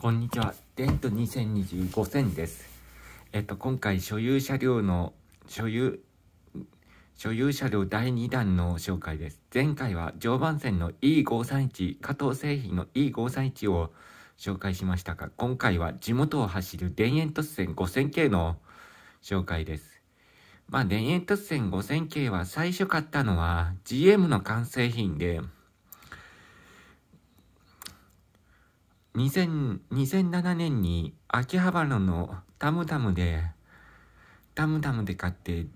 こんにちは。デント2025戦です。えっと、今回所有車両の、所有、所有車両第2弾の紹介です。前回は常磐線の E531、加藤製品の E531 を紹介しましたが、今回は地元を走る田園都市線5000系の紹介です。まあ、田園都市線5000系は最初買ったのは GM の完成品で、2007年に秋葉原のタムタムで、タムタムで買って、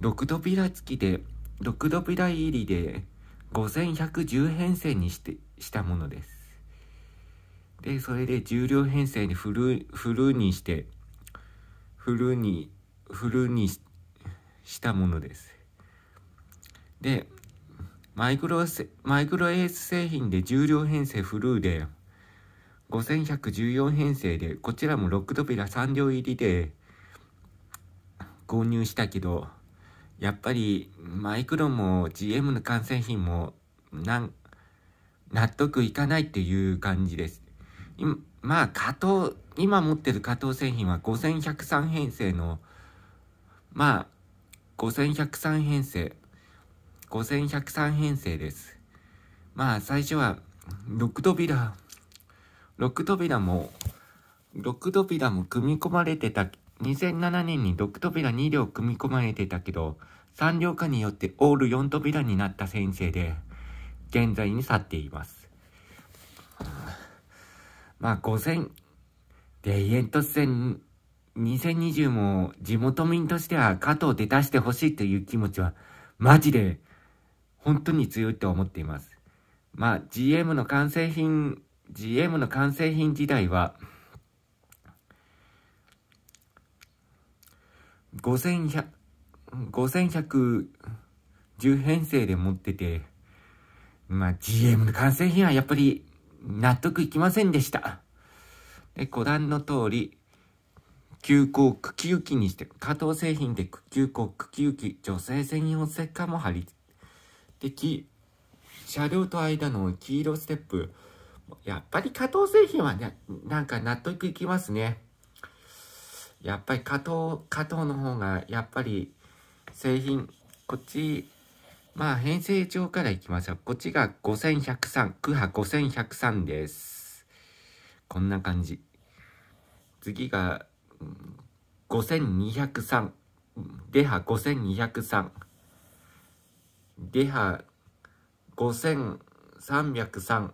6扉付きで、6扉入りで5110編成にしてしたものです。で、それで重量編成にフル、フルにして、フルに、フルにしたものです。で、マイクロマイクロエース製品で重量編成フルで、5114編成で、こちらも6扉3両入りで購入したけど、やっぱりマイクロも GM の完成品もなん納得いかないっていう感じです。まあ、加藤、今持ってる加藤製品は5103編成の、まあ、5103編成、5103編成です。まあ、最初は6扉6扉も、6扉も組み込まれてた、2007年に6扉2両組み込まれてたけど、3両化によってオール4扉になった先生で、現在に去っています。まあ、5000、田園都市線2020も地元民としては加藤で出してほしいという気持ちは、マジで、本当に強いと思っています。まあ、GM の完成品 GM の完成品時代は、5100、5110編成で持ってて、まあ GM の完成品はやっぱり納得いきませんでした。で、ご覧の通り、急行茎行きにして、加藤製品で急行茎行き、女性専用ステッカーも貼り、で、車両と間の黄色ステップ、やっぱり加藤製品はね、なんか納得いきますね。やっぱり加藤、加藤の方が、やっぱり製品、こっち、まあ編成上からいきましょう。こっちが5103、区波5103です。こんな感じ。次が、5203、デハ5203、デハ5303、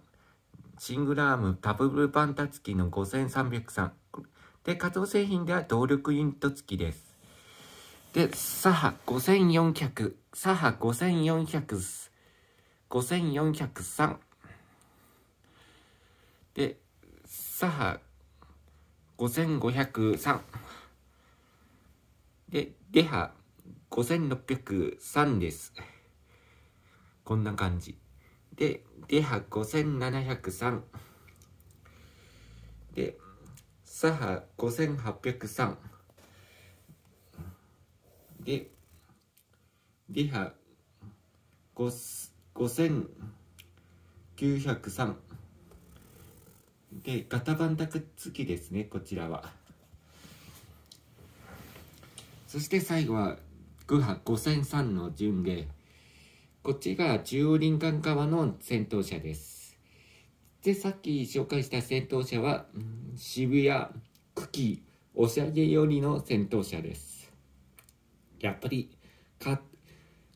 シングルアームダブルパンタ付きの5303。で、稼働製品では動力ユニット付きです。で、サハ5400、サハ5400、5403。で、サハ5503。で、デハ5603です。こんな感じ。で、デハ5703。で、サハ5803。で、デハ5903。で、ガタバンタク付きですね、こちらは。そして最後は、グハ5003の順で、こっちが中央林間側の戦闘車です。で、さっき紹介した戦闘車は、渋谷、久喜、押し上げ寄りの戦闘車です。やっぱり、か、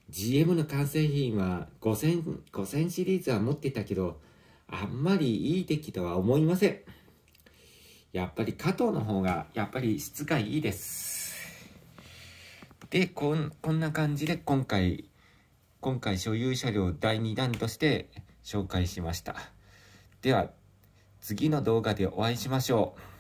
GM の完成品は5000、5000シリーズは持ってたけど、あんまりいい出来とは思いません。やっぱり加藤の方が、やっぱり質がいいです。で、こん、こんな感じで今回、今回所有車両第2弾として紹介しました。では、次の動画でお会いしましょう。